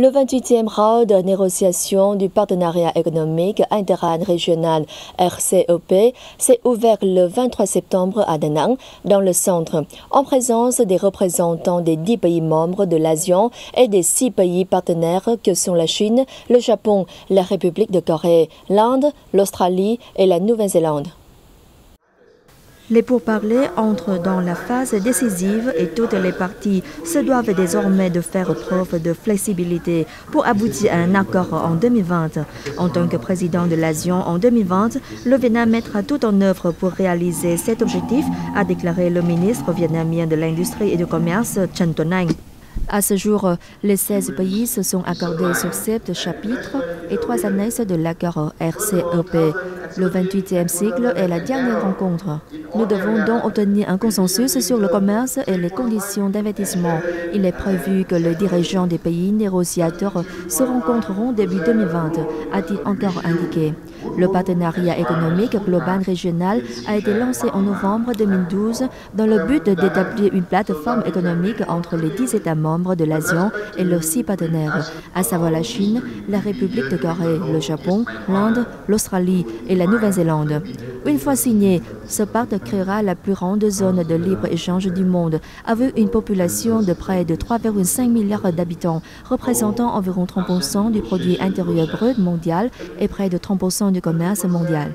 Le 28e round de négociation du partenariat économique interrégional RCEP s'est ouvert le 23 septembre à Da Nang, dans le centre, en présence des représentants des 10 pays membres de l'ASEAN et des 6 pays partenaires que sont la Chine, le Japon, la République de Corée, l'Inde, l'Australie et la Nouvelle-Zélande. Les pourparlers entrent dans la phase décisive et toutes les parties se doivent désormais de faire preuve de flexibilité pour aboutir à un accord en 2020. En tant que président de l'ASEAN en 2020, le Vietnam mettra tout en œuvre pour réaliser cet objectif, a déclaré le ministre vietnamien de l'Industrie et du Commerce, Chen Tonang. À ce jour, les 16 pays se sont accordés sur sept chapitres et trois annexes de l'accord RCEP. Le 28e cycle est la dernière rencontre. Nous devons donc obtenir un consensus sur le commerce et les conditions d'investissement. Il est prévu que les dirigeants des pays négociateurs se rencontreront début 2020, a-t-il encore indiqué. Le partenariat économique global régional a été lancé en novembre 2012 dans le but d'établir une plateforme économique entre les 10 États membres de l'ASEAN et leurs six partenaires, à savoir la Chine, la République de Corée, le Japon, l'Inde, l'Australie et la Nouvelle-Zélande. Une fois signé, ce pacte créera la plus grande zone de libre-échange du monde, avec une population de près de 3,5 milliards d'habitants, représentant environ 30% du produit intérieur brut mondial et près de 30% du commerce mondial.